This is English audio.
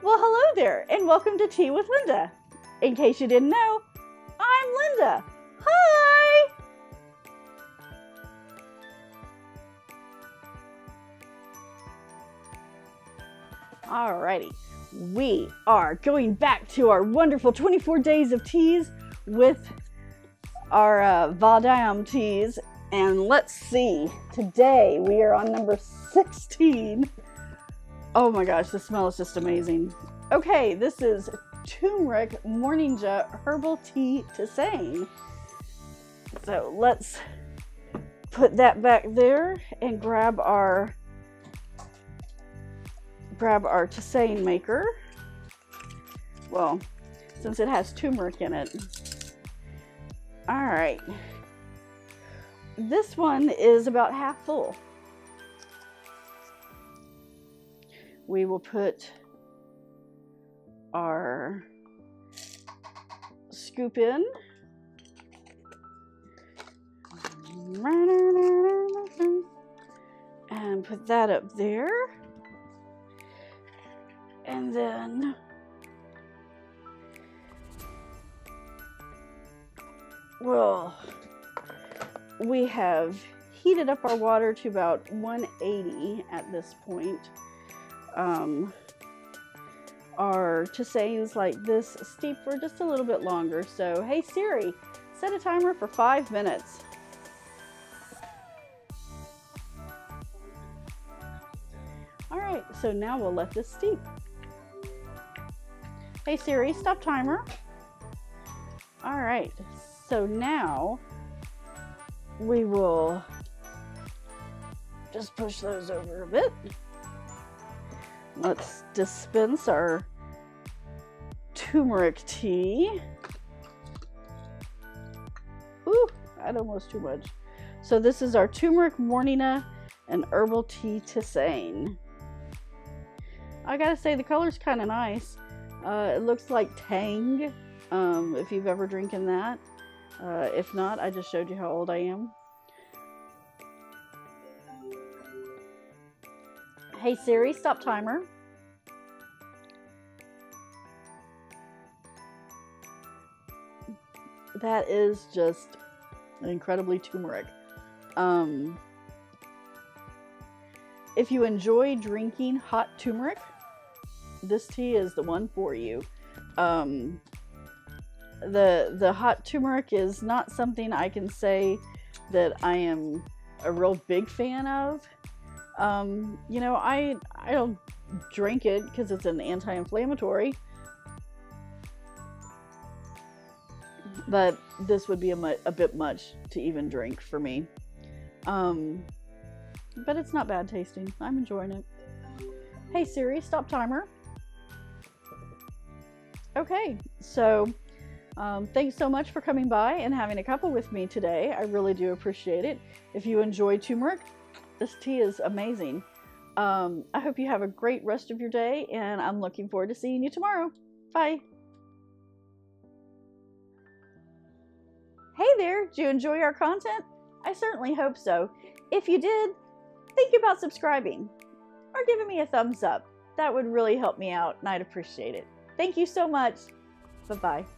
Well, hello there, and welcome to Tea with Linda. In case you didn't know, I'm Linda. Hi! Alrighty, we are going back to our wonderful 24 days of teas with our uh, teas. And let's see, today we are on number 16. Oh my gosh, the smell is just amazing. Okay, this is turmeric moringa herbal tea tisane. So let's put that back there and grab our grab our tisane maker. Well, since it has turmeric in it. All right. This one is about half full. We will put our scoop in. And put that up there. And then well, we have heated up our water to about 180 at this point. Um, our tisanes like this steep for just a little bit longer. So, hey Siri, set a timer for five minutes. All right, so now we'll let this steep. Hey Siri, stop timer. All right, so now we will just push those over a bit. Let's dispense our turmeric tea. Ooh, I almost too much. So this is our turmeric moringa and herbal tea tisane. I gotta say the color's kind of nice. Uh, it looks like Tang, um, if you've ever drinking that. Uh, if not, I just showed you how old I am. Hey Siri, stop timer. That is just incredibly turmeric. Um, if you enjoy drinking hot turmeric, this tea is the one for you. Um, the the hot turmeric is not something I can say that I am a real big fan of. Um, you know, I I don't drink it because it's an anti-inflammatory. But this would be a, a bit much to even drink for me. Um, but it's not bad tasting. I'm enjoying it. Hey Siri, stop timer. Okay, so um, thanks so much for coming by and having a couple with me today. I really do appreciate it. If you enjoy turmeric, this tea is amazing. Um, I hope you have a great rest of your day, and I'm looking forward to seeing you tomorrow. Bye. Hey there, did you enjoy our content? I certainly hope so. If you did, think about subscribing or giving me a thumbs up. That would really help me out, and I'd appreciate it. Thank you so much. Bye bye.